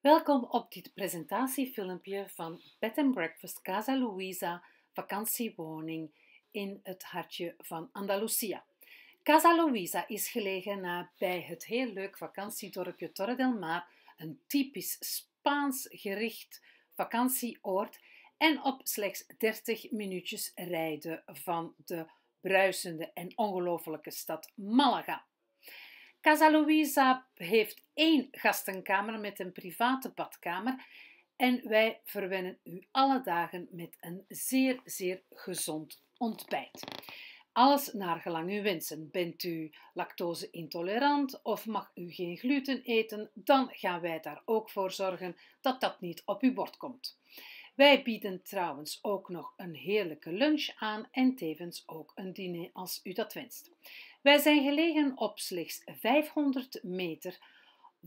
Welkom op dit presentatiefilmpje van Bed and Breakfast Casa Luisa vakantiewoning in het hartje van Andalusia. Casa Luisa is gelegen bij het heel leuk vakantiedorpje Torre del Mar, een typisch Spaans gericht vakantieoord en op slechts 30 minuutjes rijden van de bruisende en ongelofelijke stad Malaga. Casa Luisa heeft één gastenkamer met een private badkamer en wij verwennen u alle dagen met een zeer, zeer gezond ontbijt. Alles naar gelang uw wensen. Bent u lactose intolerant of mag u geen gluten eten, dan gaan wij daar ook voor zorgen dat dat niet op uw bord komt. Wij bieden trouwens ook nog een heerlijke lunch aan en tevens ook een diner als u dat wenst. Wij zijn gelegen op slechts 500 meter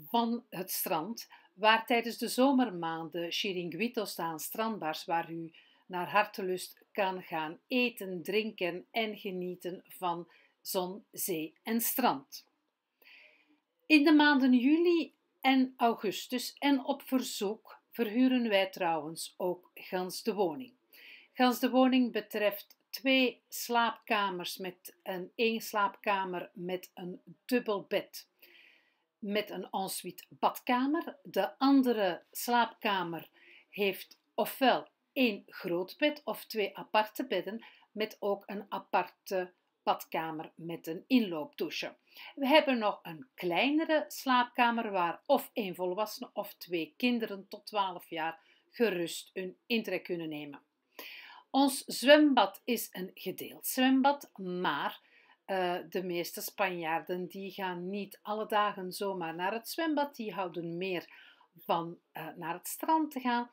van het strand, waar tijdens de zomermaanden chiringuitos staan, strandbars waar u naar hartelust kan gaan eten, drinken en genieten van zon, zee en strand. In de maanden juli en augustus en op verzoek verhuren wij trouwens ook gans de woning. Gans de woning betreft twee slaapkamers met een één slaapkamer met een dubbel bed met een ensuite badkamer. De andere slaapkamer heeft ofwel één groot bed of twee aparte bedden met ook een aparte badkamer met een inloopdouche. We hebben nog een kleinere slaapkamer waar of één volwassene of twee kinderen tot 12 jaar gerust hun intrek kunnen nemen. Ons zwembad is een gedeeld zwembad, maar uh, de meeste Spanjaarden die gaan niet alle dagen zomaar naar het zwembad, die houden meer van uh, naar het strand te gaan.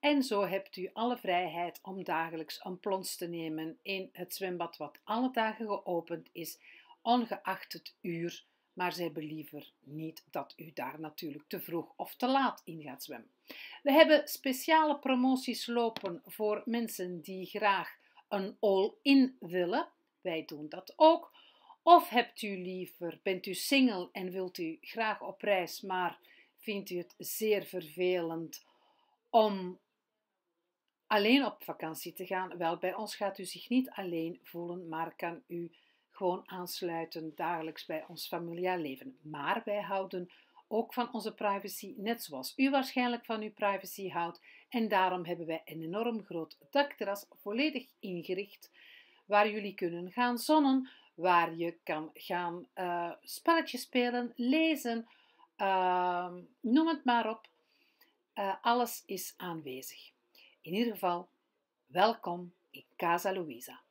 En zo hebt u alle vrijheid om dagelijks een plons te nemen in het zwembad wat alle dagen geopend is, ongeacht het uur. Maar zij hebben liever niet dat u daar natuurlijk te vroeg of te laat in gaat zwemmen. We hebben speciale promoties lopen voor mensen die graag een all-in willen. Wij doen dat ook. Of hebt u liever, bent u single en wilt u graag op reis, maar vindt u het zeer vervelend om alleen op vakantie te gaan? Wel, bij ons gaat u zich niet alleen voelen, maar kan u gewoon aansluiten dagelijks bij ons familiaal leven. Maar wij houden ook van onze privacy, net zoals u waarschijnlijk van uw privacy houdt. En daarom hebben wij een enorm groot dakterras volledig ingericht, waar jullie kunnen gaan zonnen, waar je kan gaan uh, spelletjes spelen, lezen, uh, noem het maar op. Uh, alles is aanwezig. In ieder geval, welkom in Casa Luisa.